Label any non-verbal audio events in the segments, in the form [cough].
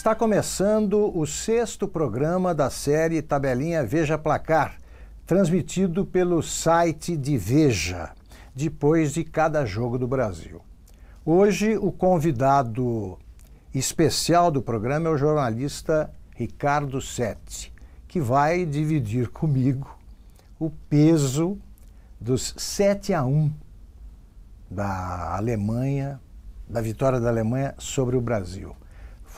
Está começando o sexto programa da série Tabelinha Veja Placar, transmitido pelo site de Veja, depois de cada jogo do Brasil. Hoje, o convidado especial do programa é o jornalista Ricardo Sete, que vai dividir comigo o peso dos 7 a 1 da Alemanha, da vitória da Alemanha sobre o Brasil.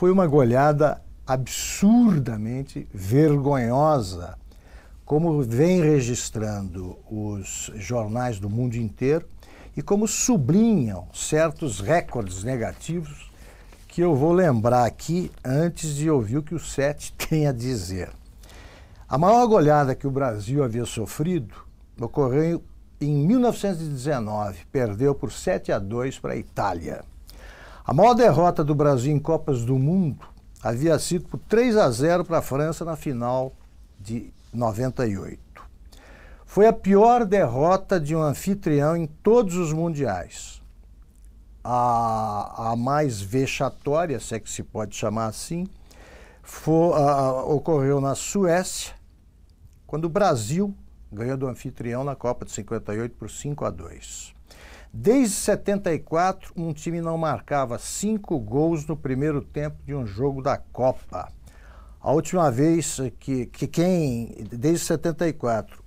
Foi uma goleada absurdamente vergonhosa, como vem registrando os jornais do mundo inteiro e como sublinham certos recordes negativos que eu vou lembrar aqui antes de ouvir o que o Sete [laughs] tem a dizer. A maior goleada que o Brasil havia sofrido ocorreu em 1919, perdeu por 7 a 2 para a Itália. A maior derrota do Brasil em Copas do Mundo havia sido por 3 a 0 para a França na final de 98. Foi a pior derrota de um anfitrião em todos os mundiais. A, a mais vexatória, se é que se pode chamar assim, foi, a, ocorreu na Suécia, quando o Brasil ganhou do anfitrião na Copa de 58 por 5 a 2. Desde 74, um time não marcava cinco gols no primeiro tempo de um jogo da Copa. A última vez que, que quem, desde 74,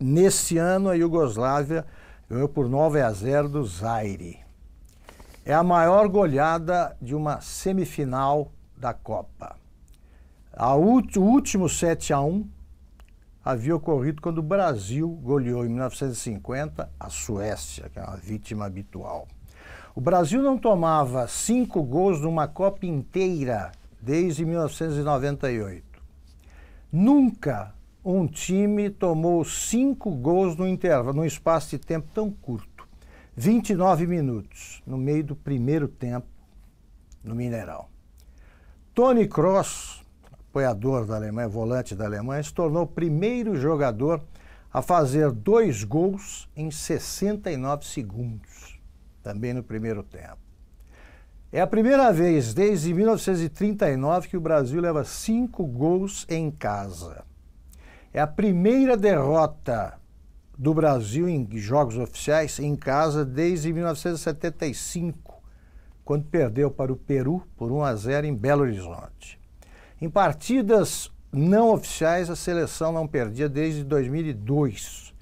nesse ano a Iugoslávia ganhou por 9 a 0 do Zaire. É a maior goleada de uma semifinal da Copa. A o último 7 a 1 havia ocorrido quando o Brasil goleou em 1950 a Suécia, que é uma vítima habitual. O Brasil não tomava cinco gols numa Copa inteira desde 1998. Nunca um time tomou cinco gols no intervalo, num espaço de tempo tão curto. 29 minutos no meio do primeiro tempo no Mineirão. Tony Kroos apoiador da Alemanha, volante da Alemanha, se tornou o primeiro jogador a fazer dois gols em 69 segundos, também no primeiro tempo. É a primeira vez desde 1939 que o Brasil leva cinco gols em casa. É a primeira derrota do Brasil em jogos oficiais em casa desde 1975, quando perdeu para o Peru por 1 a 0 em Belo Horizonte. Em partidas não oficiais, a seleção não perdia desde 2002,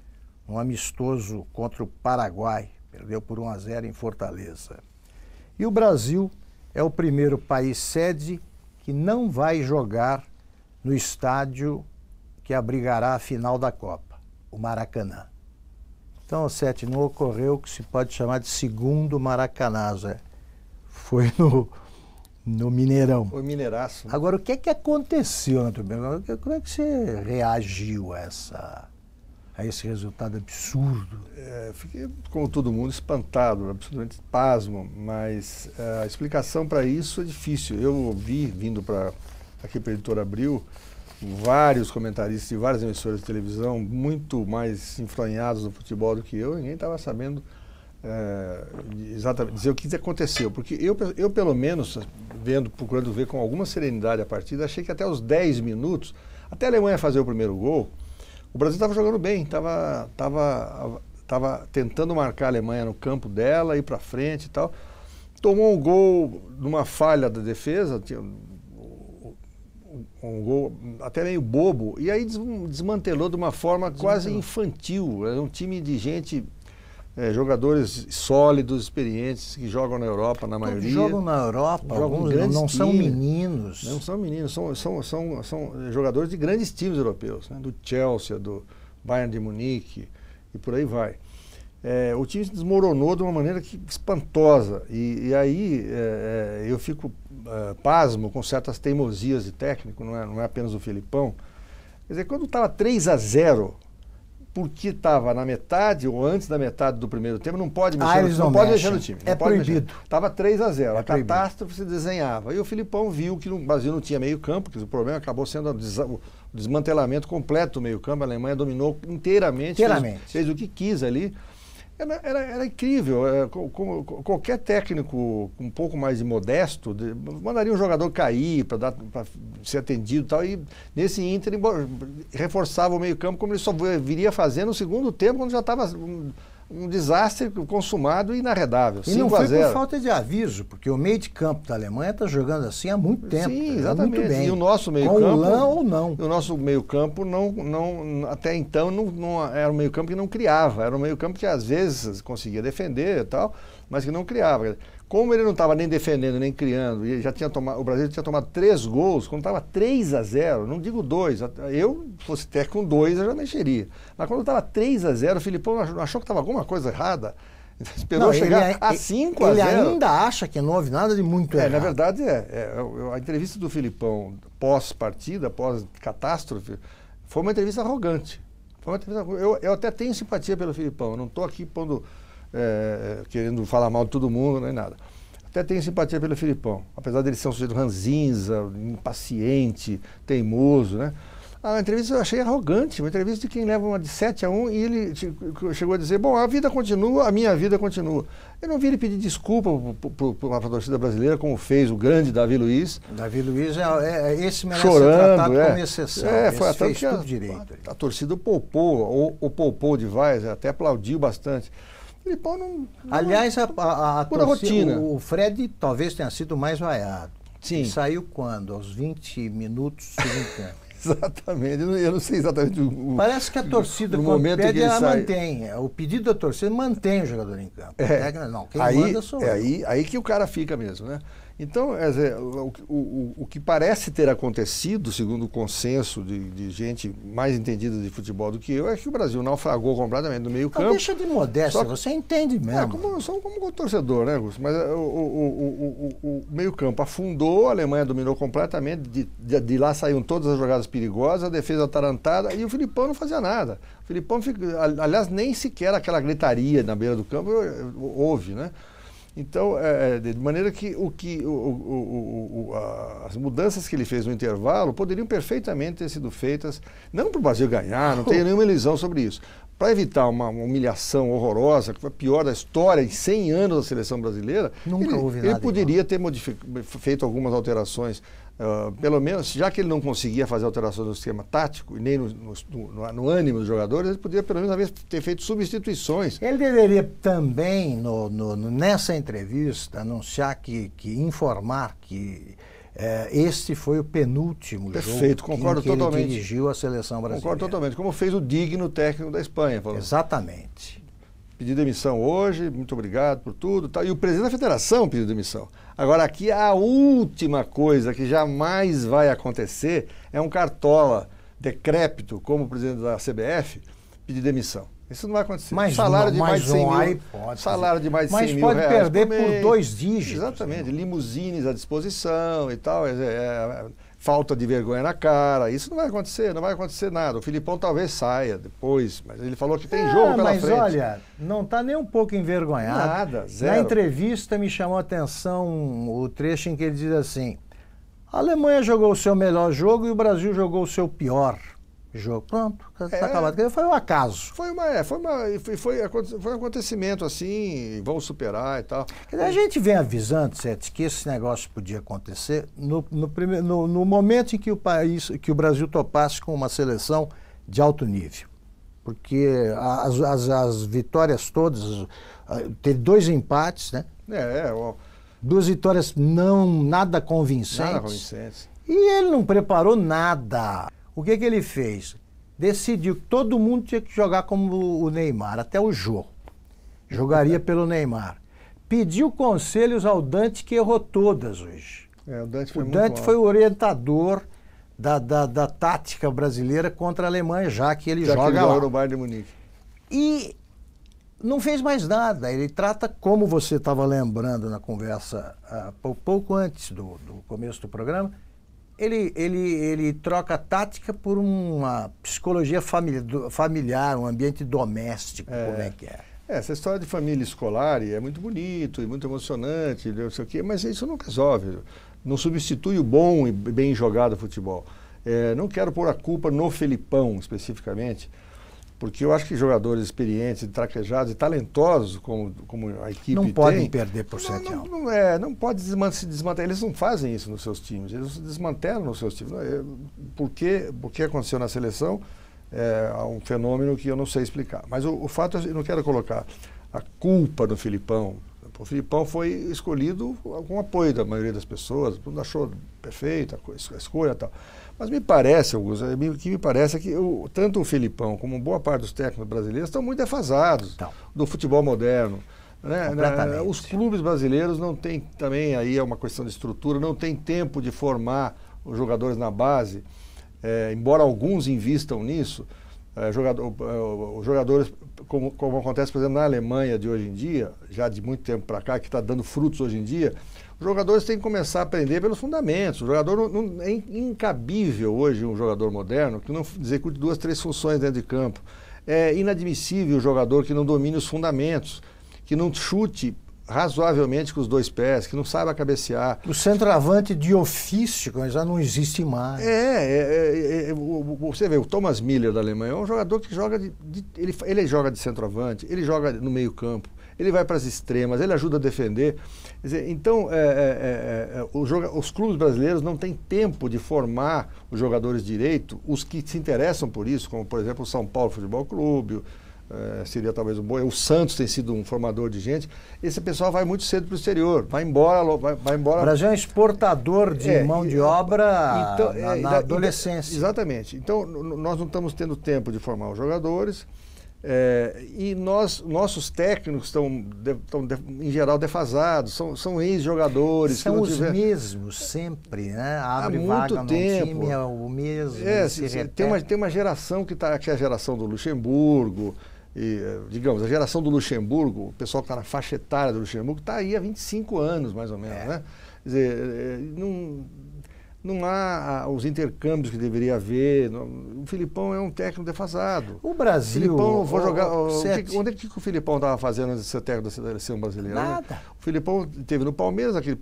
um amistoso contra o Paraguai, perdeu por 1 a 0 em Fortaleza. E o Brasil é o primeiro país sede que não vai jogar no estádio que abrigará a final da Copa, o Maracanã. Então, Sete, não ocorreu o que se pode chamar de segundo Maracanã. Foi no no Mineirão. O Mineiraço. Né? Agora, o que é que aconteceu na Turbina? Como é que você reagiu a, essa, a esse resultado absurdo? É, fiquei, como todo mundo, espantado, absolutamente pasmo, mas é, a explicação para isso é difícil. Eu vi, vindo para aqui para a Editora Abril, vários comentaristas de várias emissoras de televisão muito mais enfronhados no futebol do que eu, ninguém estava sabendo é, exatamente dizer o que aconteceu, porque eu, eu pelo menos vendo, procurando ver com alguma serenidade a partida, achei que até os 10 minutos, até a Alemanha fazer o primeiro gol, o Brasil estava jogando bem, estava tava, tava tentando marcar a Alemanha no campo dela, ir para frente e tal. Tomou um gol numa falha da defesa, tinha um, um gol até meio bobo, e aí desmantelou de uma forma quase infantil. Era um time de gente é, jogadores sólidos, experientes, que jogam na Europa, na maioria. Jogam na Europa, jogam alguns não, não são meninos. Não são meninos, são, são, são, são jogadores de grandes times europeus, né? do Chelsea, do Bayern de Munique e por aí vai. É, o time se desmoronou de uma maneira que, espantosa. E, e aí é, é eu fico é, pasmo com certas teimosias de técnico, não é, não é apenas o Filipão. Quer dizer, quando estava 3 a 0 porque estava na metade ou antes da metade do primeiro tempo, não pode mexer, ah, no, não, não pode mexer no time. É proibido. Estava 3 a 0 é A proibido. catástrofe se desenhava. E o Filipão viu que o Brasil não tinha meio campo, que o problema acabou sendo o desmantelamento completo do meio campo. A Alemanha dominou inteiramente, inteiramente. Fez, fez o que quis ali. Era, era, era incrível. É, qualquer técnico um pouco mais modesto de, mandaria um jogador cair para ser atendido e tal. E nesse Inter reforçava o meio-campo como ele só viria fazer no segundo tempo, quando já estava um desastre consumado e inarredável. E não foi por falta de aviso, porque o meio de campo da Alemanha está jogando assim há muito tempo. Sim, exatamente. Muito bem. E o nosso meio Com campo. lã ou não. O nosso meio campo não, não, até então não, não era um meio campo que não criava. Era um meio campo que às vezes conseguia defender e tal, mas que não criava. Como ele não estava nem defendendo, nem criando, e já tinha tomado, o Brasil tinha tomado três gols, quando estava 3 a 0, não digo dois, eu, fosse até com dois, eu já mexeria. Mas quando estava 3 a 0, o Filipão achou que estava alguma coisa errada. [laughs] Esperou não, chegar ele, a 5 a 0. Ele ainda acha que não houve nada de muito é, errado. Na verdade, é, é, a entrevista do Filipão pós-partida, pós-catástrofe, foi uma entrevista arrogante. Foi uma entrevista, eu, eu até tenho simpatia pelo Filipão, eu não estou aqui pondo é, querendo falar mal de todo mundo, nem nada. Até tenho simpatia pelo Filipão, apesar dele ser um sujeito ranzinza, impaciente, teimoso, né? A entrevista eu achei arrogante, uma entrevista de quem leva uma de 7 a 1 e ele chegou a dizer, bom, a vida continua, a minha vida continua. Eu não vi ele pedir desculpa para a torcida brasileira, como fez o grande Davi Luiz. Davi Luiz, é, é, é esse merece Chorando, ser tratado é. como exceção. É, foi até que a, direito. A, a, torcida poupou, ou, ou poupou de Vaz, até aplaudiu bastante. Filipão não. não Aliás, a, a, a torcida, rotina. O, o, Fred talvez tenha sido mais vaiado. Sim. Ele saiu quando? Aos 20 minutos do tempo. [laughs] Exatamente, eu não sei exatamente o. Parece que a torcida, no momento pede, que ela sai... mantém. O pedido da torcida mantém o jogador em campo. É, não, quem aí, manda sou é aí, aí que o cara fica mesmo, né? Então, dizer, o, o, o, que parece ter acontecido, segundo o consenso de, de, gente mais entendida de futebol do que eu, é que o Brasil naufragou completamente no meio campo. deixa de modéstia, só, você entende mesmo. É, como, só como torcedor, né, Augusto? Mas o, o, o, meio campo afundou, a Alemanha dominou completamente, de, de, de, lá saíram todas as jogadas perigosas, a defesa atarantada, e o Filipão não fazia nada. O Filipão, aliás, nem sequer aquela gritaria na beira do campo houve, né? Então, é, é, de maneira que, o que o, o, o, a, as mudanças que ele fez no intervalo poderiam perfeitamente ter sido feitas, não para o Brasil ganhar, não tenho [laughs] nenhuma ilusão sobre isso, para evitar uma, uma, humilhação horrorosa, que foi a pior da história em 100 anos da seleção brasileira, Nunca ele, houve ele nada poderia igual. ter feito algumas alterações Uh, pelo menos, já que ele não conseguia fazer alterações no esquema tático e nem no, no, no, no, ânimo dos jogadores, ele poderia pelo menos ter feito substituições. Ele deveria também, nessa entrevista, anunciar que, que informar que é, este foi o penúltimo Perfeito, jogo concordo que totalmente. ele dirigiu a seleção brasileira. Concordo totalmente, como fez o digno técnico da Espanha. Falou. Exatamente. Pedi demissão hoje, muito obrigado por tudo. Tá. E o presidente da federação pediu demissão. Agora, aqui a última coisa que jamais vai acontecer é um cartola decrépito, como o presidente da CBF, pedir demissão. Isso não vai acontecer. Mas salário de mais de 100 um, mil, salário de mais de 100 Mas mil pode reais perder por, por, dois dígitos. Exatamente, né? limusines à disposição e tal. É, é, falta de vergonha na cara. Isso não vai acontecer, não vai acontecer nada. O Filipão talvez saia depois, mas ele falou que tem é, jogo pela mas frente. Mas olha, não está nem um pouco envergonhado. Nada, zero. Na entrevista me chamou a atenção o trecho em que ele diz assim: a Alemanha jogou o seu melhor jogo e o Brasil jogou o seu pior jogo. Pronto, está é, acabado. Foi um acaso. Foi, uma, é, foi, uma, foi, foi, foi um acontecimento assim, vamos superar e tal. A gente vem avisando, Sete, que esse negócio podia acontecer no, no, primeiro, no, no momento em que o país, que o Brasil topasse com uma seleção de alto nível. Porque as, as, as vitórias todas, teve dois empates, né? É, é. Ó. Duas vitórias não nada convincentes. Nada convincentes. E ele não preparou nada. O que, que ele fez? Decidiu que todo mundo tinha que jogar como o Neymar, até o Jô. Jogaria [laughs] pelo Neymar. Pediu conselhos ao Dante, que errou todas hoje. É, o Dante foi, o, Dante foi o orientador da, da, da, tática brasileira contra a Alemanha, já que ele já joga que ele lá. no Bayern de Munique. E não fez mais nada. Ele trata, como você estava lembrando na conversa uh, pouco antes do, do começo do programa, ele, ele, ele troca a tática por uma psicologia familiar, um ambiente doméstico, é. como é que é? é? Essa história de família escolar é muito bonito e muito emocionante, não sei o quê, mas isso não resolve, não substitui o bom e bem jogado futebol. É, não quero pôr a culpa no Felipão, especificamente, porque eu acho que jogadores experientes, traquejados e talentosos, como, como a equipe não tem... podem perder por 7 não, não, não, é, não pode se desmantelar. Eles não fazem isso nos seus times, eles se desmantelam nos seus times. É, por que, por que aconteceu na seleção? É um fenômeno que eu não sei explicar. Mas o, o fato, é eu não quero colocar a culpa no Filipão. O Filipão foi escolhido com apoio da maioria das pessoas, todo mundo achou perfeita a escolha e tal. Mas me parece, Augusto, é, o que me parece é que o, tanto o Filipão como boa parte dos técnicos brasileiros estão muito defasados então. do futebol moderno. Né? Os clubes brasileiros não têm também, aí é uma questão de estrutura, não tem tempo de formar os jogadores na base, é, embora alguns invistam nisso. É, jogador, é, os jogadores, como, como acontece, por exemplo, na Alemanha de hoje em dia, já de muito tempo para cá, que está dando frutos hoje em dia, os jogadores têm que começar a aprender pelos fundamentos. O jogador não, não, é incabível hoje um jogador moderno que não execute duas, três funções dentro de campo. É inadmissível o jogador que não domine os fundamentos, que não chute razoavelmente com os dois pés, que não saiba cabecear. O centroavante de ofício já não existe mais. É, é, é, é você vê, o Thomas Miller da Alemanha é um jogador que joga de, de ele, ele joga de centroavante, ele joga no meio campo, ele vai para as extremas, ele ajuda a defender. Dizer, então, é, é, é, é os clubes brasileiros não têm tempo de formar os jogadores direito, os que se interessam por isso, como por exemplo o São Paulo Futebol Clube, é, seria talvez um bom. O Santos tem sido um formador de gente. Esse pessoal vai muito cedo para o exterior, vai embora, vai, vai embora. O Brasil é um exportador de é, mão de obra então, na, na adolescência. Exatamente. Então, nós não estamos tendo tempo de formar os jogadores. É, e nós, nossos técnicos estão, em geral defasados, são, são ex-jogadores. São os tiver... mesmos sempre, né? Abre Há muito vaga tempo. time, é o mesmo. É, se, se, tem, uma, tem uma geração que, tá, que é a geração do Luxemburgo, e, eh, digamos, a geração do Luxemburgo, o pessoal que está na faixa etária do Luxemburgo, está aí há 25 anos, mais ou menos, é. né? Quer dizer, eh, não não há os intercâmbios que deveria haver. O Filipão é um técnico defasado. O Brasil. O Filipão, vou jogar. O, que, onde é que o Filipão estava fazendo antes de ser técnico da seleção brasileira? Nada. O Filipão teve no Palmeiras, aquele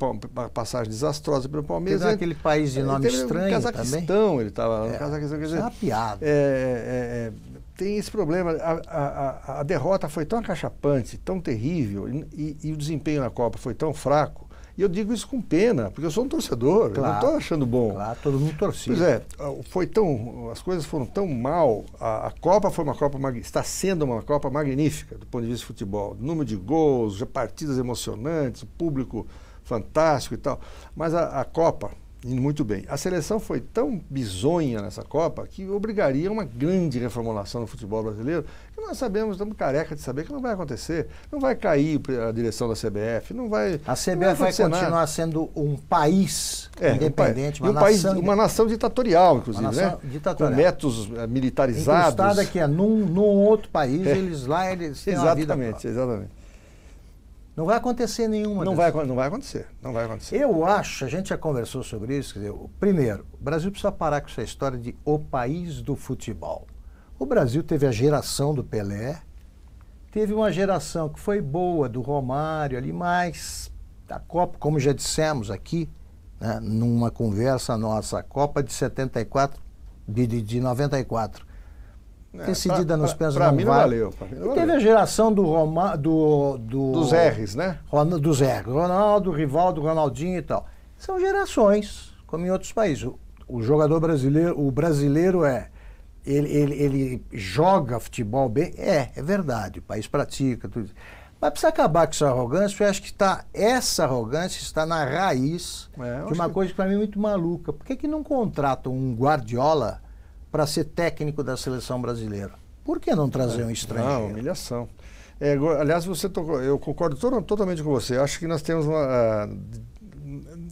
passagem desastrosa pelo Palmeiras. Teve naquele país de nome estranho. No Cazaquistão, também. ele estava é, no Cazaquistão. Quer dizer, é uma piada. É, é, é, tem esse problema. A, a, a, derrota foi tão acachapante, tão terrível, e, e o desempenho na Copa foi tão fraco e eu digo isso com pena, porque eu sou um torcedor, claro, eu não estou achando bom. Claro, todo mundo torcia. Pois é, foi tão, as coisas foram tão mal. A, a Copa foi uma Copa, está sendo uma Copa magnífica do ponto de vista de futebol. Número de gols, partidas emocionantes, público fantástico e tal. Mas a, a Copa, indo muito bem. A seleção foi tão bizonha nessa Copa que obrigaria uma grande reformulação no futebol brasileiro, que nós sabemos, estamos careca de saber que não vai acontecer. Não vai cair a direção da CBF, não vai. A CBF vai, vai, continuar nada. sendo um país é, independente, um, uma, nação, país, uma nação ditatorial, inclusive, nação né? Ditatorial. Com métodos uh, militarizados. Incrustado aqui, é, num, num outro país, é. eles lá eles têm Exatamente, exatamente. Não vai acontecer nenhuma. Não vai, não vai acontecer. Não vai acontecer. Eu acho, a gente já conversou sobre isso. Quer dizer, primeiro, o Brasil precisa parar com essa história de o país do futebol. O Brasil teve a geração do Pelé, teve uma geração que foi boa do Romário ali, mas a Copa, como já dissemos aqui, né, numa conversa nossa, a Copa de 74, de, de, de 94 é, decidida nos pés Para mim não valeu. Mim não teve a geração do, Roma, do, do dos R's, né? Dos R's. Ronaldo, Rivaldo, Ronaldinho e tal. São gerações, como em outros países. O, o jogador brasileiro, o brasileiro é. Ele, ele, ele joga futebol bem? É, é verdade. O país pratica tudo mas precisa acabar com essa arrogância, eu acho que está, essa arrogância está na raiz é, de uma que... coisa que para mim é muito maluca. Por que, que não contratam um Guardiola para ser técnico da seleção brasileira. Por que não trazer um estrangeiro? Não, humilhação. É, aliás, você tocou, eu concordo to totalmente com você. Acho que nós temos uma. Uh,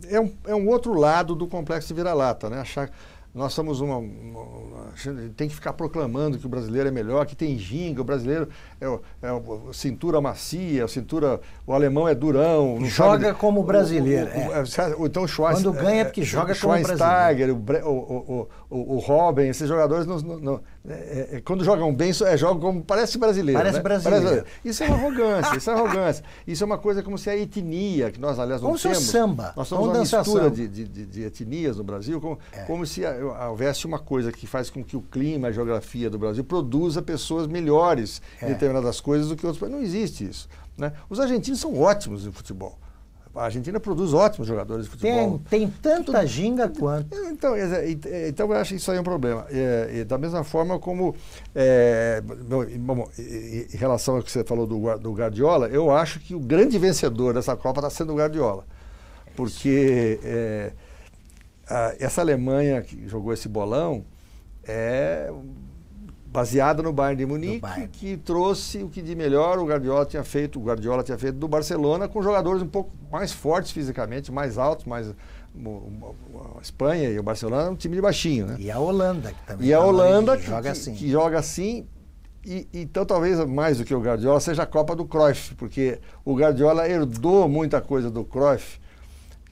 é, um, é um outro lado do complexo de vira-lata, né? Achar nós somos uma, uma, tem que ficar proclamando que o brasileiro é melhor, que tem ginga, o brasileiro é, o, é o, cintura macia, cintura, o alemão é durão. Joga sabe, como brasileiro. O, é. então o Schwarz, Quando ganha é porque joga como brasileiro. O, o, o, o Robin, esses jogadores não, não, é, é, quando jogam bem, é, jogam como parece brasileiro. Parece né? brasileiro. Parece, isso é uma arrogância, isso é arrogância. Isso é uma coisa como se a etnia, que nós, aliás, não como temos. samba. Nós somos uma mistura de, de, de, etnias no Brasil, como, como se houvesse uma coisa que faz com que o clima, a geografia do Brasil produza pessoas melhores é. em determinadas coisas do que outros. Não existe isso. Né? Os argentinos são ótimos em futebol. A Argentina produz ótimos jogadores de futebol. Tem, tem tanta ginga quanto. Então, então eu acho que isso aí é um problema. É, da mesma forma como, é, bom, em relação ao que você falou do, do Guardiola, eu acho que o grande vencedor dessa Copa está sendo o Guardiola. Porque é, a, essa Alemanha que jogou esse bolão é baseada no Bayern de Munique, Bayern. que trouxe o que de melhor o Guardiola tinha feito, o Guardiola tinha feito do Barcelona, com jogadores um pouco mais fortes fisicamente, mais altos, mais a Espanha e o Barcelona é um time de baixinho, né? E a Holanda que também. E a Holanda que, joga assim. Que, que joga assim. E, então talvez mais do que o Guardiola seja a Copa do Cruyff, porque o Guardiola herdou muita coisa do Cruyff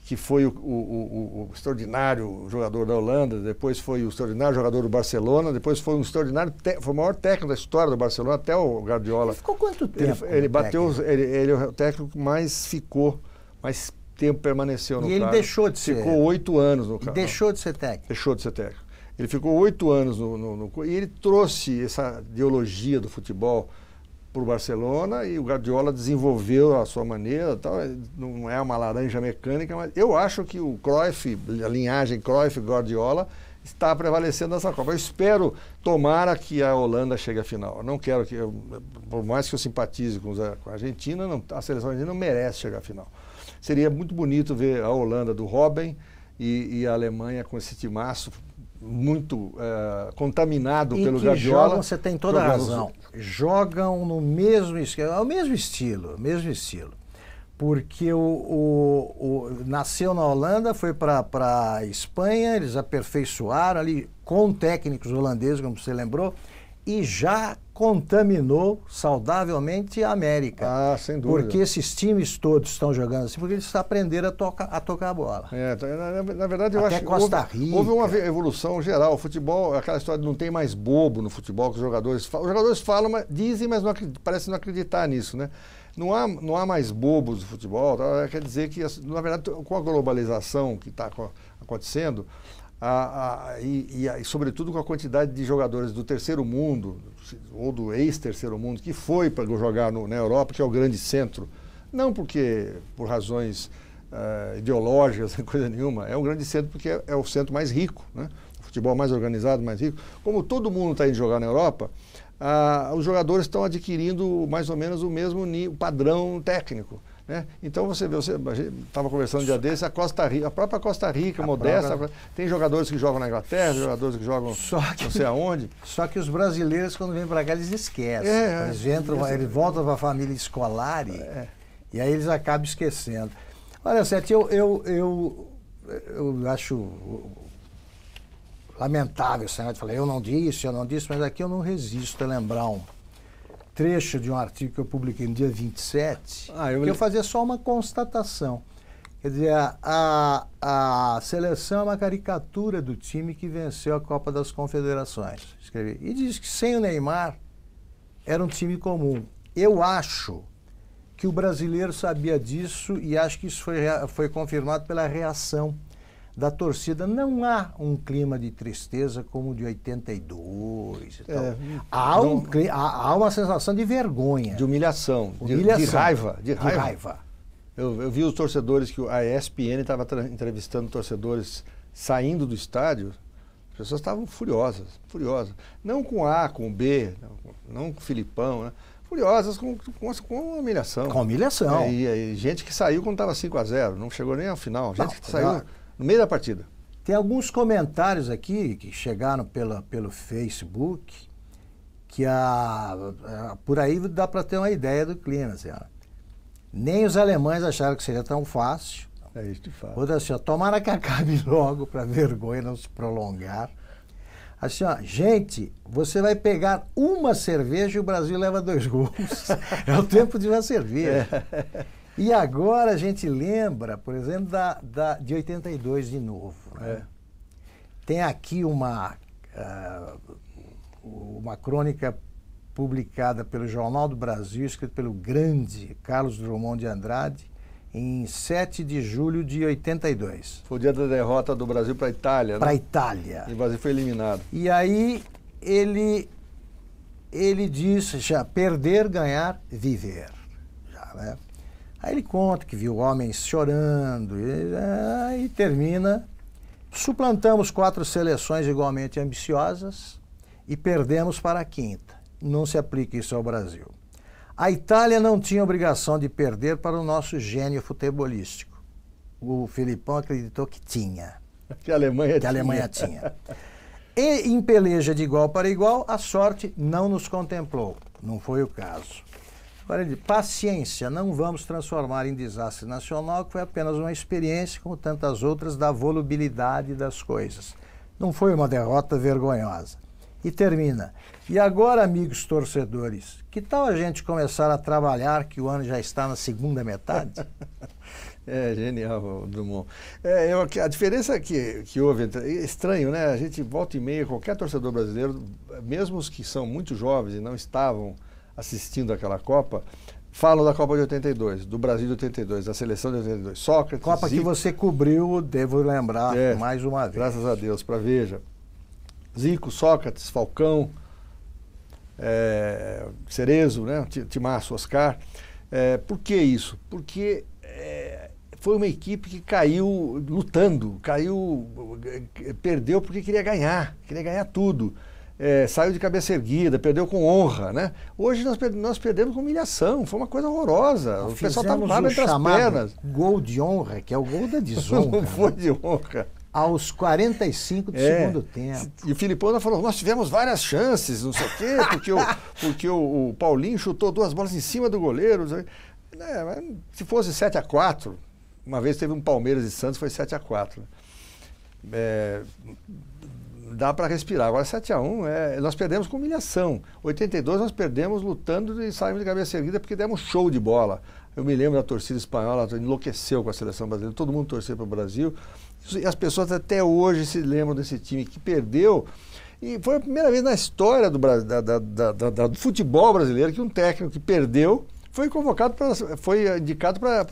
que foi o, o, o, o, extraordinário jogador da Holanda, depois foi o extraordinário jogador do Barcelona, depois foi um extraordinário, foi o maior técnico da história do Barcelona, até o Guardiola. Ele ficou quanto tempo? Ele, ele bateu, ele, ele, é o técnico que mais ficou, mais tempo permaneceu no E ele cargo. deixou de ser. Ficou oito anos no cargo. Deixou de ser técnico. Deixou de ser técnico. Ele ficou oito anos no, no, no, E ele trouxe essa ideologia do futebol para o Barcelona e o Guardiola desenvolveu a sua maneira, tal, não é uma laranja mecânica, mas eu acho que o Cruyff, a linhagem Cruyff Guardiola está prevalecendo nessa Copa. Eu espero, tomara que a Holanda chegue à final. Eu não quero que, eu, por mais que eu simpatize com, a Argentina, não, a seleção argentina não merece chegar à final. Seria muito bonito ver a Holanda do Robin e, e a Alemanha com esse timaço muito uh, contaminado e pelo que Guardiola. Jogam, você tem toda a razão. Jogam no mesmo esquema, é o mesmo estilo, mesmo estilo. Porque o, o, o nasceu na Holanda, foi para a Espanha, eles aperfeiçoaram ali com técnicos holandeses, como você lembrou, e já contaminou saudavelmente a América. Ah, sem dúvida. Porque esses times todos estão jogando assim, porque eles aprenderam a, tocar a tocar a bola. É, tá, na, na, verdade, eu Até acho que houve, Rica. houve uma evolução geral. O futebol, aquela história de não tem mais bobo no futebol, que os jogadores falam. Os jogadores falam, mas, dizem, mas não parece não acreditar nisso, né? Não há, não há mais bobos no futebol. Tá? Quer dizer que, na verdade, com a globalização que está acontecendo, a, a, e, e, sobretudo com a quantidade de jogadores do terceiro mundo, ou do ex-terceiro mundo, que foi para jogar no, na Europa, que é o grande centro, não porque por razões uh, ideológicas, [laughs] coisa nenhuma, é um grande centro porque é, é o centro mais rico, né? o futebol mais organizado, mais rico. Como todo mundo está indo jogar na Europa, uh, os jogadores estão adquirindo mais ou menos o mesmo padrão técnico. Né? Então você vê, você estava conversando um dia desse, a Costa Rica, a própria Costa Rica, a modesta, própria... tem jogadores que jogam na Inglaterra, jogadores que jogam só que, não sei aonde. Só que os brasileiros, quando vêm para cá, eles esquecem. É, eles, entram, eles voltam para a família escolar e, é. e aí eles acabam esquecendo. Olha, Sete, eu, eu, eu, eu acho lamentável, senhor, falar, eu não disse, eu não disse, mas aqui eu não resisto a lembrar um trecho de um artigo que eu publiquei no dia 27, ah, eu... que eu fazia só uma constatação. Quer dizer, a, a seleção é uma caricatura do time que venceu a Copa das Confederações. Escrevi. E diz que sem o Neymar era um time comum. Eu acho que o brasileiro sabia disso e acho que isso foi, foi confirmado pela reação da torcida. Não há um clima de tristeza como o de 82 e é, há, um, há, há, uma sensação de vergonha. De humilhação, humilhação de, de, raiva. De raiva. De raiva. Eu, eu, vi os torcedores que a ESPN estava entrevistando torcedores saindo do estádio. As pessoas estavam furiosas, furiosas. Não com A, com B, não, não com Filipão, né? furiosas com, com, com humilhação. Com humilhação. É, e, e, gente que saiu quando estava 5 a 0 não chegou nem ao final. Gente não, que saiu no meio da partida. Tem alguns comentários aqui que chegaram pela, pelo Facebook que a, a por aí dá para ter uma ideia do clima. Assim, ó. Nem os alemães acharam que seria tão fácil. É isso de fato. Outra assim, ó, tomara que acabe [laughs] logo para vergonha não se prolongar. Assim, ó, gente, você vai pegar uma cerveja e o Brasil leva dois gols. [laughs] é o tempo de uma cerveja. É. [laughs] E agora a gente lembra, por exemplo, da, da, de 82 de novo. Né? É. Tem aqui uma, uh, uma crônica publicada pelo Jornal do Brasil, escrita pelo grande Carlos Drummond de Andrade, em 7 de julho de 82. Foi o dia da derrota do Brasil para a Itália, Para a né? Itália. E o Brasil foi eliminado. E aí ele ele disse já perder, ganhar, viver. Já, né? Aí ele conta que viu homens chorando e, ah, e termina. Suplantamos quatro seleções igualmente ambiciosas e perdemos para a quinta. Não se aplica isso ao Brasil. A Itália não tinha obrigação de perder para o nosso gênio futebolístico. O Filipão acreditou que tinha [laughs] Que a Alemanha que tinha. a Alemanha tinha. E em peleja de igual para igual, a sorte não nos contemplou. Não foi o caso. Diz, paciência, não vamos transformar em desastre nacional, que foi apenas uma experiência, como tantas outras, da volubilidade das coisas. Não foi uma derrota vergonhosa. E termina. E agora, amigos torcedores, que tal a gente começar a trabalhar que o ano já está na segunda metade? [laughs] É genial, o Drummond. É, eu, a diferença que, que houve, é estranho, né? A gente volta e meia, qualquer torcedor brasileiro, mesmo os que são muito jovens e não estavam assistindo aquela Copa, falam da Copa de 82, do Brasil de 82, da seleção de 82. Sócrates, Copa que Zico, você cobriu, devo lembrar É, mais uma vez. Graças a Deus, para Veja. Zico, Sócrates, Falcão, é, Cerezo, né? Ti- Timaço, Oscar. É, por que isso? Porque é, foi uma equipe que caiu lutando, caiu, eh, perdeu porque queria ganhar, queria ganhar tudo. É, saiu de cabeça erguida, perdeu com honra, né? Hoje nós, nós perdemos com humilhação, foi uma coisa horrorosa. o pessoal estava Fizemos parado entre as pernas. Gol de honra, que é o gol da desonra. [laughs] Não foi né? de honra. Aos 45 do É. segundo tempo. E o Filipão ainda falou, nós tivemos várias chances, não sei o quê, porque o, [laughs] porque o, o Paulinho chutou duas bolas em cima do goleiro. É, se fosse 7 a 4 uma vez teve um Palmeiras e Santos, foi 7 a 4 É, dá para respirar. Agora 7 a 1 é, nós perdemos com humilhação. 82 nós perdemos lutando e saímos de cabeça erguida porque demos show de bola. Eu me lembro da torcida espanhola, enlouqueceu com a seleção brasileira, todo mundo torceu para o Brasil. E as pessoas até hoje se lembram desse time que perdeu. E foi a primeira vez na história do, da- da- da- do futebol brasileiro que um técnico que perdeu foi convocado para foi indicado para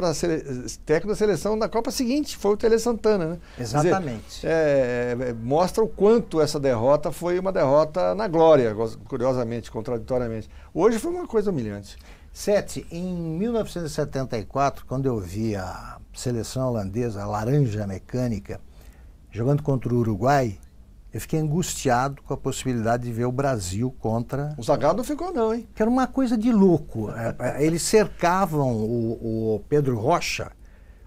técnico da seleção da Copa seguinte, foi o Tele Santana, né? Quer dizer, Exatamente. é, é, mostra o quanto essa derrota foi uma derrota na glória, curiosamente, contraditoriamente. Hoje foi uma coisa humilhante. Sete, em 1974, quando eu vi a seleção holandesa, a Laranja Mecânica, jogando contra o Uruguai, eu fiquei angustiado com a possibilidade de ver o Brasil contra O Zagallo não ficou não, hein? que era uma coisa de louco. É, é, Eles cercavam o, o Pedro Rocha,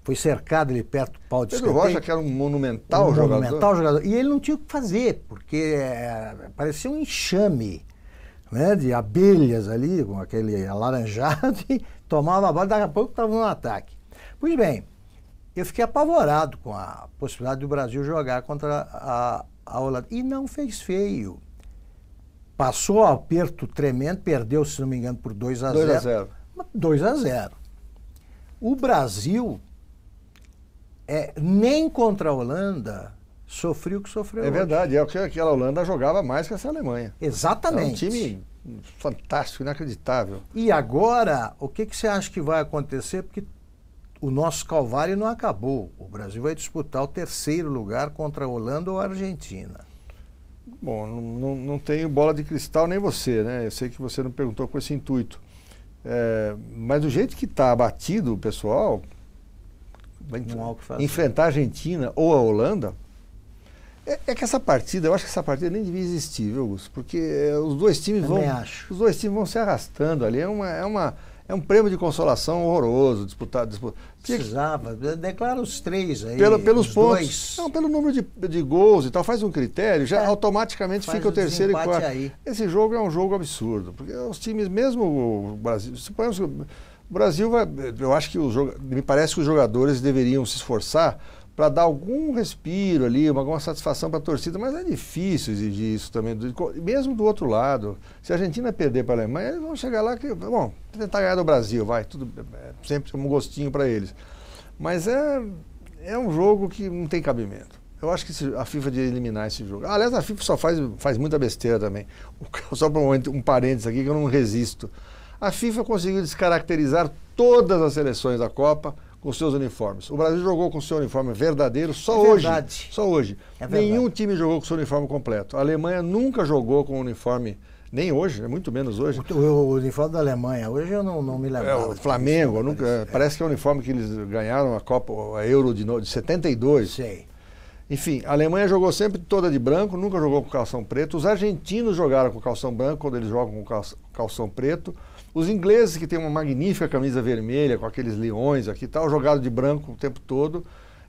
foi cercado ali perto do pau de Pedro escanteio, Rocha, que era um monumental um jogador. monumental jogador. E ele não tinha o que fazer, porque é, parecia um enxame né, de abelhas ali, com aquele alaranjado, [laughs] e tomava a bola, daqui a pouco estava no ataque. Pois bem, eu fiquei apavorado com a possibilidade do Brasil jogar contra a, a Holanda. E não fez feio. Passou ao aperto tremendo, perdeu, se não me engano, por 2 a 0. 2 a 0. 2 a 0. O Brasil, é, nem contra a Holanda, sofreu o que sofreu. É hoje. verdade, é aquela Holanda jogava mais que essa Alemanha. É um Exatamente. time fantástico, inacreditável. E agora, o que, que você acha que vai acontecer? Porque o nosso calvário não acabou. O Brasil vai disputar o terceiro lugar contra a Holanda ou a Argentina. Bom, não, não, tenho bola de cristal nem você, né? Eu sei que você não perguntou com esse intuito. É, mas do jeito que está abatido o pessoal, enfrentar a Argentina ou a Holanda, é, é que essa partida, eu acho que essa partida nem devia existir, viu, Augusto? Porque é, os dois times Também vão. acho. Os dois times vão se arrastando ali. É, uma, é, uma, é um prêmio de consolação horroroso. Tinha que- Precisava. Declara os três aí. pelo- pelos os pontos. Dois. Não, pelo número de, de gols e tal, faz um critério, já É. automaticamente fica o o terceiro e quarto. aí. Esse jogo é um jogo absurdo, porque os times, mesmo o Brasil, suponhamos que o Brasil vai. Eu acho que os me parece que os jogadores deveriam se esforçar para dar algum respiro ali, uma, alguma satisfação para a torcida, mas é difícil exigir isso também, mesmo do outro lado. Se a Argentina perder para a Alemanha, eles vão chegar lá que, bom, tentar ganhar do Brasil, vai, tudo, é sempre um gostinho para eles. Mas é, é um jogo que não tem cabimento. Eu acho que a FIFA de eliminar esse jogo. Ah, aliás, a FIFA só faz, faz muita besteira também. [laughs] Só para um, um parênteses aqui que eu não resisto. A FIFA conseguiu descaracterizar todas as seleções da Copa com seus uniformes. O Brasil jogou com seu uniforme verdadeiro só é hoje. Só hoje. É Nenhum time jogou com seu uniforme completo. A Alemanha nunca jogou com o uniforme nem hoje, é muito menos hoje. O, o, uniforme da Alemanha, hoje eu não, não me lembro. É, o Flamengo, nunca, é. parece que é o uniforme que eles ganharam a Copa, a Euro de, de 72. Sei. Enfim, a Alemanha jogou sempre toda de branco, nunca jogou com calção preto. Os argentinos jogaram com calção branco quando eles jogam com calção preto. Os ingleses, que têm uma magnífica camisa vermelha, com aqueles leões aqui e tal, jogaram de branco o tempo todo.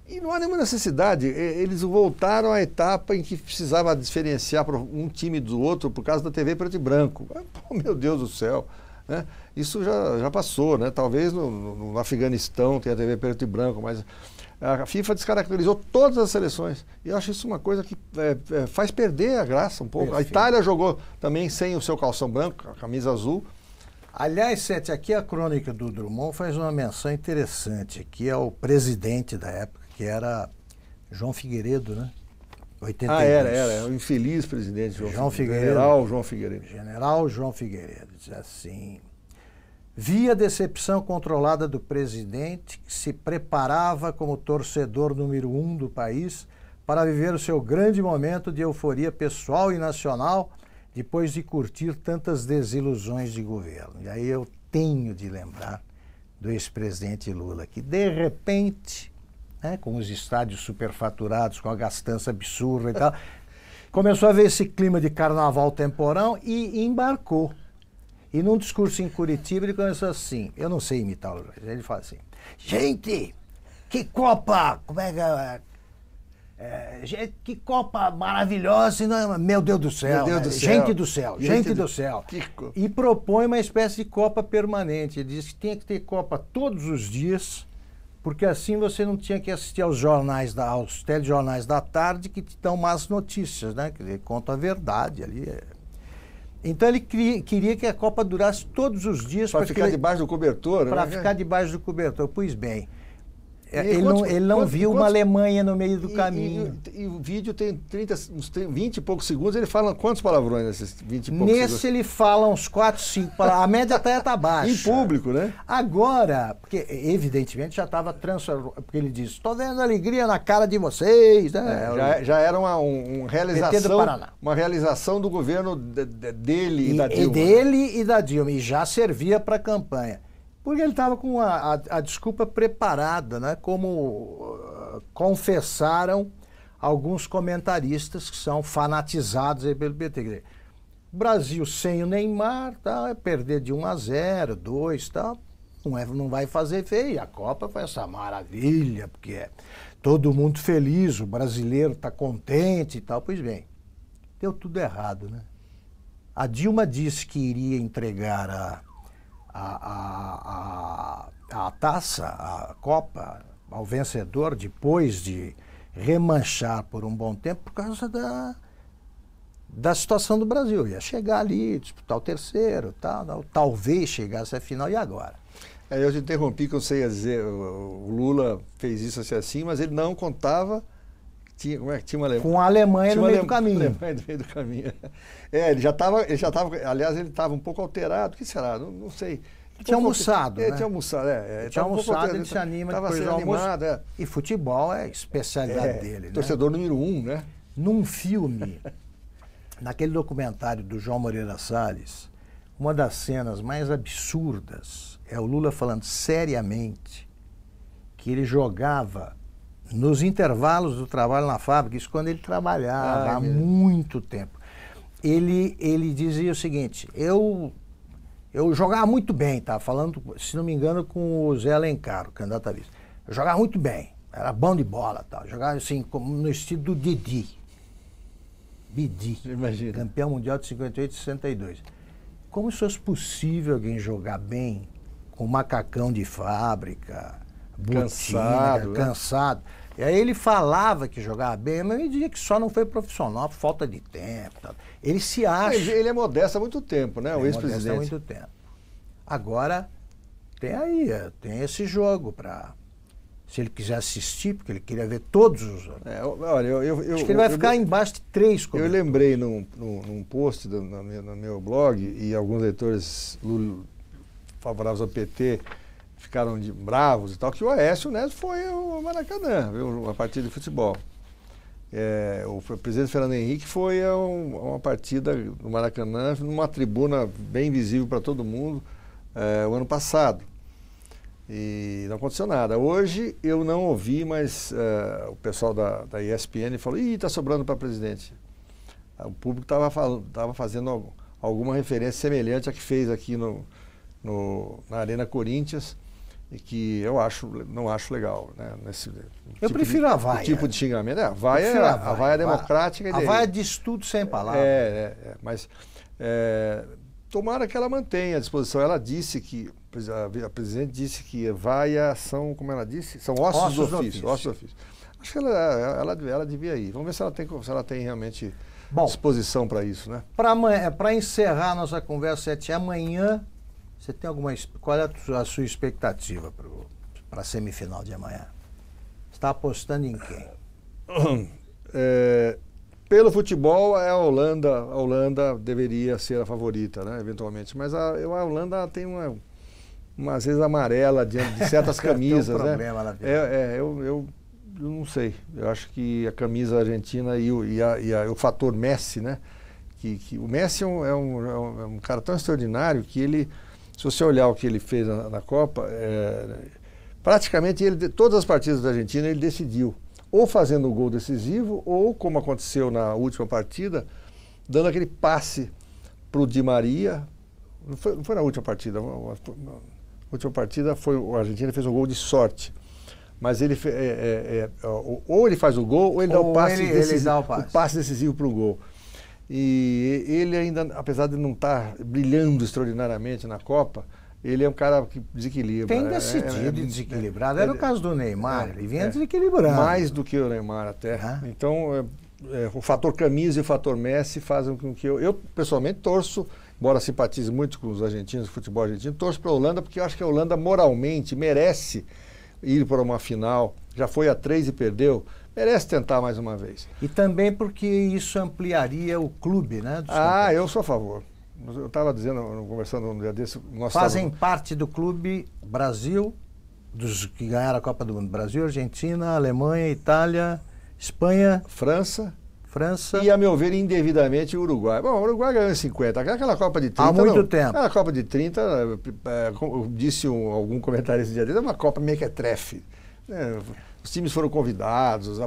E não há nenhuma necessidade. Eles voltaram à etapa em que precisava diferenciar um time do outro por causa da TV preto e branco. [laughs] Oh, meu Deus do céu. Né? Isso já, já passou. Né? Talvez no, no, no Afeganistão tenha TV preto e branco, mas a FIFA descaracterizou todas as seleções. E eu acho isso uma coisa que é, é, faz perder a graça um pouco. Perfeito. A Itália jogou também sem o seu calção branco, a camisa azul. Aliás, Sete, aqui a crônica do Drummond faz uma menção interessante, que é o presidente da época que era João Figueiredo, né? 82. Ah, era, era, o infeliz presidente João, João Figueiredo. General João Figueiredo. General João Figueiredo, diz assim. Via a decepção controlada do presidente, que se preparava como torcedor número um do país para viver o seu grande momento de euforia pessoal e nacional depois de curtir tantas desilusões de governo. E aí eu tenho de lembrar do ex-presidente Lula, que de repente né, com os estádios superfaturados, com a gastança absurda e tal. [laughs] Começou a ver esse clima de carnaval temporão e embarcou. E num discurso em Curitiba ele começou assim, eu não sei imitar o ele fala assim, gente, que Copa, como é que é, é, gente, que Copa maravilhosa, não, meu Deus do céu, Deus do céu. gente do céu, gente, gente do, do céu. E propõe uma espécie de Copa permanente. Ele diz que tinha que ter Copa todos os dias, porque assim você não tinha que assistir aos jornais, da, aos telejornais da tarde que te dão más notícias, né? Que conta a verdade ali. É. Então ele queria, queria, que a Copa durasse todos os dias. Para ficar ele, debaixo do cobertor, Para né? ficar debaixo do cobertor. Pois bem, ele, quantos, não, ele não quantos, viu quantos, uma Alemanha no meio do e, caminho. E, e, o vídeo tem 30, uns 20 e poucos segundos, ele fala quantos palavrões nesses 20 e poucos Nesse segundos? ele fala uns 4, 5 palavras. A média até está baixa. [laughs] Em público, né? Agora, porque evidentemente já estava transformado, porque ele diz, estou vendo alegria na cara de vocês. Né? É, já, já, era uma, um, realização, uma realização do governo de, de, dele e, e da Dilma. E né? dele e da Dilma, e já servia para a campanha. Porque ele estava com a, a, a, desculpa preparada, né? como uh, confessaram alguns comentaristas que são fanatizados pelo PT. O Brasil sem o Neymar tá, é perder de 1 a 0, 2 tá, não, é, não vai fazer feio. A Copa foi essa maravilha, porque é todo mundo feliz, o brasileiro está contente e tal. Pois bem, deu tudo errado, né? A Dilma disse que iria entregar a a, a, a, taça, a Copa, ao vencedor depois de remanchar por um bom tempo por causa da, da situação do Brasil. Ia chegar ali, disputar o terceiro, tal, talvez chegasse à final, e agora? É, eu te interrompi que eu sei dizer, o Lula fez isso assim, assim, mas ele não contava tinha, como é tinha uma? Com a Alemanha no meio do caminho. Alemanha no meio do caminho. É, ele já estava, ele já estava, aliás, ele estava um pouco alterado, o que será? Não, não sei. Ele tinha almoçado, é, né? tinha almoçado, é. é tinha almoçado, ele se anima tava depois animado, é. E futebol é especialidade é, dele, né? Torcedor número um, né? Num filme, [laughs] naquele documentário do João Moreira Salles, uma das cenas mais absurdas é o Lula falando seriamente que ele jogava nos intervalos do trabalho na fábrica, isso quando ele trabalhava ah, há muito tempo. Ele, ele dizia o seguinte: eu, eu jogava muito bem, tá? Falando, se não me engano, com o Zé Alencar, o candidato a vice. Eu jogava muito bem, era bom de bola, tal. Jogava assim, como no estilo do Didi. Didi, Imagina. campeão mundial de 58 e 62. Como isso fosse possível alguém jogar bem com macacão de fábrica, botina, cansado, cansado. E aí ele falava que jogava bem, mas ele dizia que só não foi profissional por falta de tempo. Tal. Ele se acha. Ele, ele é modesto há muito tempo, né? o é ex-presidente. há muito tempo. Agora, tem aí, é, tem esse jogo para se ele quiser assistir, porque ele queria ver todos os. É, olha, eu, eu, Acho que ele vai eu, ficar embaixo de três Eu lembrei num, num, num post do, no, meu, no, meu, blog, e alguns leitores favoráveis ao PT ficaram de, bravos e tal, que o Aécio Neto foi ao Maracanã, viu, uma partida de futebol. É, o presidente Fernando Henrique foi a, um, a, uma partida no Maracanã, numa tribuna bem visível para todo mundo, é, o ano passado. E não aconteceu nada. Hoje eu não ouvi, mas é, o pessoal da, da ESPN falou: ih, está sobrando para presidente. O público estava fazendo alguma referência semelhante à que fez aqui no, no, na Arena Corinthians e que eu acho não acho legal né nesse eu tipo prefiro de, a vaia tipo de xingamento. É, a vaia é, a, a vaia democrática a, a vaia diz tudo sem palavras. É, é, é mas é, tomara que ela mantenha a disposição. Ela disse que a, presidente disse que vaia são como ela disse? São ossos, ossos do ofício, ofício, ossos do ofício. Acho que ela, ela, ela devia ir. Vamos ver se ela tem se ela tem realmente Bom, disposição para isso né? para encerrar nossa conversa até amanhã você tem alguma. Qual é a sua expectativa para a semifinal de amanhã? Está apostando em quem? [clears throat] É, pelo futebol, é a Holanda, a Holanda deveria ser a favorita, né, eventualmente. Mas a, a Holanda tem uma, umas vezes amarela diante de certas [laughs] camisas. um né? É, é, eu, eu, eu, não sei. Eu acho que a camisa argentina e o, e a, e a, o fator Messi, né? Que, que o Messi é um, é um, é um cara tão extraordinário que ele se você olhar o que ele fez na, na Copa, é, praticamente ele, todas as partidas da Argentina ele decidiu. Ou fazendo o gol decisivo, ou, como aconteceu na última partida, dando aquele passe para o Di Maria. Não foi, não foi na última partida. Na última partida foi a Argentina fez um gol de sorte mas ele é, é, é, ou ele faz o gol ou ele ou dá o passe ele, decisivo, ele dá o passe. o passe decisivo para o gol. E ele ainda, apesar de não estar tá brilhando extraordinariamente na Copa, ele é um cara que desequilibra. Tem é, decidido é, é, desequilibrado. Era o caso do Neymar, ele vinha é, desequilibrando. Mais do que o Neymar até. Então, é, o fator camisa e o fator Messi fazem com que eu, eu pessoalmente torço, embora simpatize muito com os argentinos, o futebol argentino, torço para a Holanda porque eu acho que a Holanda moralmente merece ir para uma final. Já foi a três e perdeu merece tentar mais uma vez. E também porque isso ampliaria o clube, né? Ah, eu sou a favor. Eu estava dizendo, conversando um dia desse. Fazem parte do clube Brasil, dos que ganharam a Copa do Mundo: Brasil, Argentina, Alemanha, Itália, Espanha, França. França. E, a meu ver, indevidamente o Uruguai. Bom, o Uruguai ganhou em 50. Aquela Copa de 30. Há muito não, tempo. Aquela Copa de 30, é, disse um, algum comentário esse dia dele, é uma Copa meio que é trefe. É, os times foram convidados,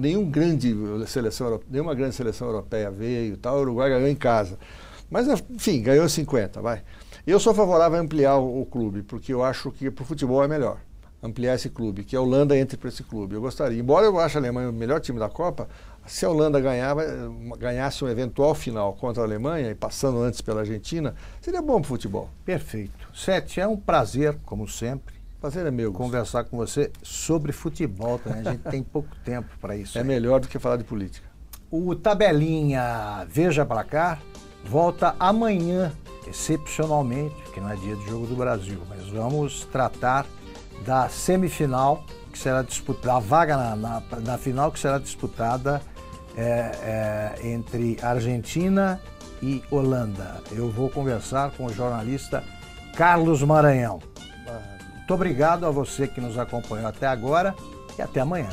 nenhum grande seleção, nenhuma grande seleção europeia veio, tal, o Uruguai ganhou em casa. Mas, enfim, ganhou 50, vai. Eu sou favorável a ampliar o, o clube, porque eu acho que para o futebol é melhor ampliar esse clube, que a Holanda entre para esse clube. Eu gostaria, embora eu ache a Alemanha o melhor time da Copa, se a Holanda ganhava, ganhasse um eventual final contra a Alemanha e passando antes pela Argentina, seria bom para o futebol. Perfeito. Sete, é um prazer, como sempre, Prazer é meu. Conversar com você sobre futebol também. A gente tem pouco tempo para isso. É aí. melhor do que falar de política. O Tabelinha Veja para cá volta amanhã, excepcionalmente, que não é dia de jogo do Brasil, mas vamos tratar da semifinal que será disputada, a vaga na, na, na final que será disputada é, é, entre Argentina e Holanda. Eu vou conversar com o jornalista Carlos Maranhão. Muito obrigado a você que nos acompanhou até agora e até amanhã.